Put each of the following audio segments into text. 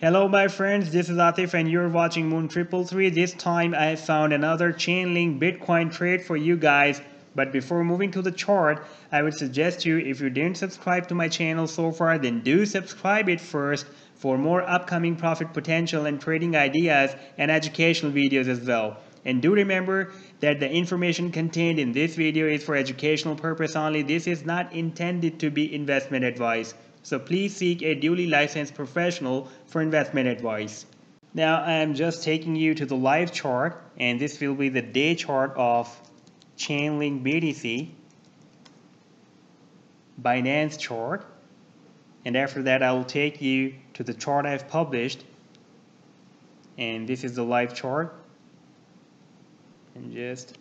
Hello my friends, this is Atif and you're watching Moon Triple Three. This time I found another Chainlink Bitcoin trade for you guys. But before moving to the chart, I would suggest you if you didn't subscribe to my channel so far, then do subscribe it first for more upcoming profit potential and trading ideas and educational videos as well. And do remember that the information contained in this video is for educational purpose only. This is not intended to be investment advice. So please seek a duly licensed professional for investment advice. Now I am just taking you to the live chart and this will be the day chart of Chainlink BTC Binance chart and after that I will take you to the chart I've published and this is the live chart and just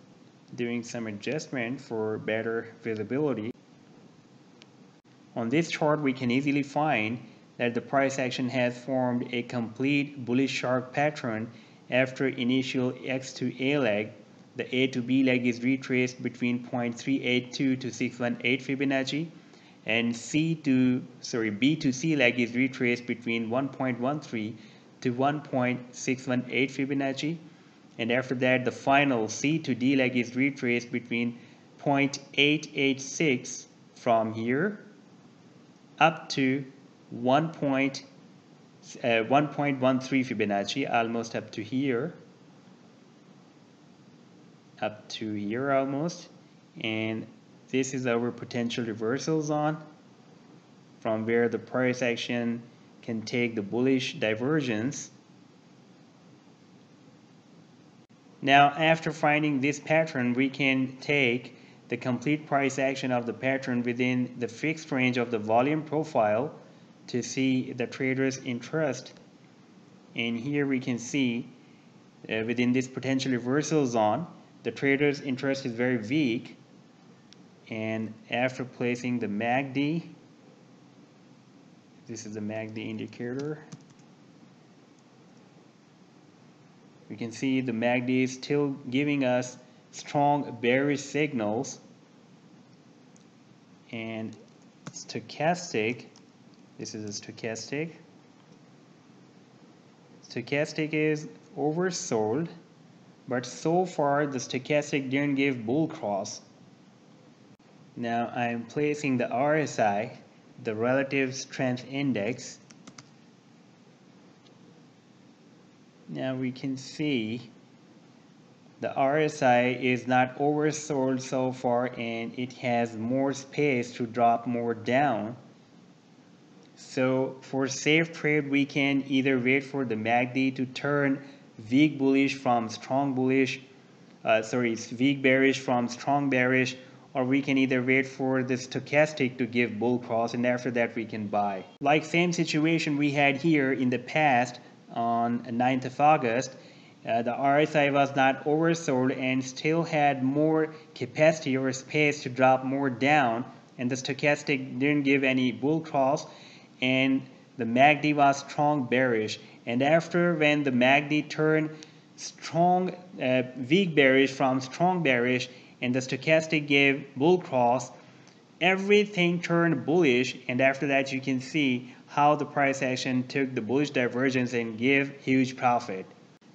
doing some adjustment for better visibility on this chart, we can easily find that the price action has formed a complete bullish shark pattern after initial X to A leg. The A to B leg is retraced between 0.382 to 618 Fibonacci and C to sorry B to C leg is retraced between 1.13 to 1.618 Fibonacci and after that the final C to D leg is retraced between 0.886 from here up to 1 point, uh, 1.13 Fibonacci, almost up to here, up to here almost, and this is our potential reversal zone from where the price action can take the bullish divergence. Now after finding this pattern we can take the complete price action of the pattern within the fixed range of the volume profile to see the trader's interest. And here we can see uh, within this potential reversal zone the trader's interest is very weak. And after placing the MACD this is the MACD indicator. We can see the MACD is still giving us strong bearish signals and stochastic this is a stochastic. Stochastic is oversold but so far the stochastic didn't give bull cross. Now I'm placing the RSI the relative strength index. Now we can see the RSI is not oversold so far and it has more space to drop more down. So for safe trade we can either wait for the MACD to turn weak bullish from strong bullish, uh, sorry weak bearish from strong bearish or we can either wait for the stochastic to give bull cross and after that we can buy. Like same situation we had here in the past on 9th of August uh, the RSI was not oversold and still had more capacity or space to drop more down. And the stochastic didn't give any bull cross and the MACD was strong bearish. And after when the MACD turned strong uh, weak bearish from strong bearish and the stochastic gave bull cross everything turned bullish. And after that you can see how the price action took the bullish divergence and gave huge profit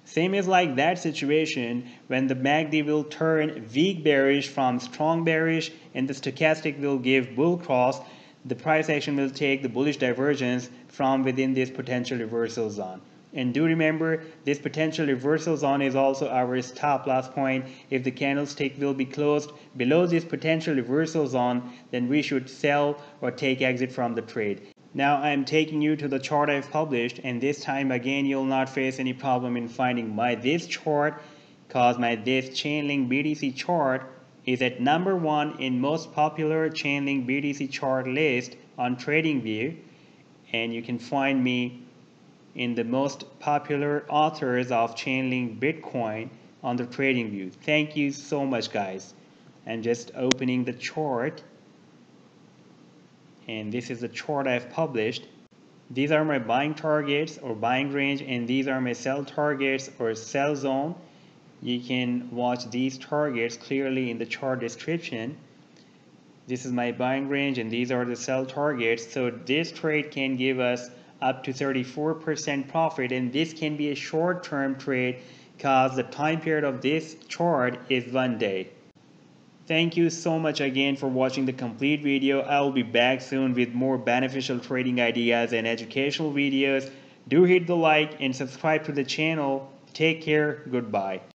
same is like that situation when the MACD will turn weak bearish from strong bearish and the stochastic will give bull cross, the price action will take the bullish divergence from within this potential reversal zone. And do remember, this potential reversal zone is also our stop loss point. If the candlestick will be closed below this potential reversal zone, then we should sell or take exit from the trade. Now I'm taking you to the chart I've published and this time again you'll not face any problem in finding my this chart cause my this Chainlink BTC chart is at number one in most popular Chainlink BTC chart list on TradingView and you can find me in the most popular authors of Chainlink Bitcoin on the TradingView. Thank you so much guys. I'm just opening the chart and this is the chart I've published. These are my buying targets or buying range and these are my sell targets or sell zone. You can watch these targets clearly in the chart description. This is my buying range and these are the sell targets. So this trade can give us up to 34% profit and this can be a short-term trade because the time period of this chart is one day. Thank you so much again for watching the complete video. I will be back soon with more beneficial trading ideas and educational videos. Do hit the like and subscribe to the channel. Take care. Goodbye.